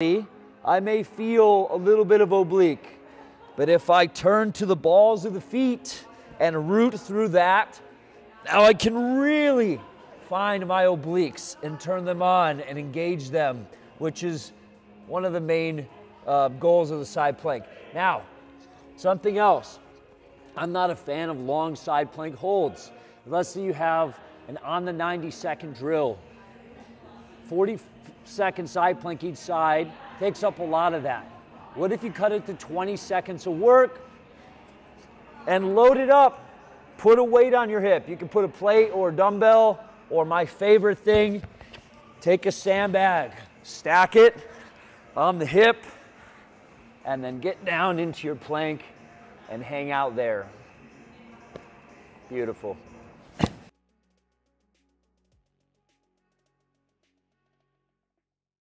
I may feel a little bit of oblique, but if I turn to the balls of the feet and root through that, now I can really find my obliques and turn them on and engage them, which is one of the main uh, goals of the side plank. Now, something else. I'm not a fan of long side plank holds. Say you have an on the 90 second drill, 40 second side plank each side takes up a lot of that. What if you cut it to 20 seconds of work and load it up? Put a weight on your hip. You can put a plate or a dumbbell, or my favorite thing, take a sandbag, stack it on the hip, and then get down into your plank and hang out there. Beautiful.